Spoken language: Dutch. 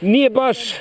Nierbas.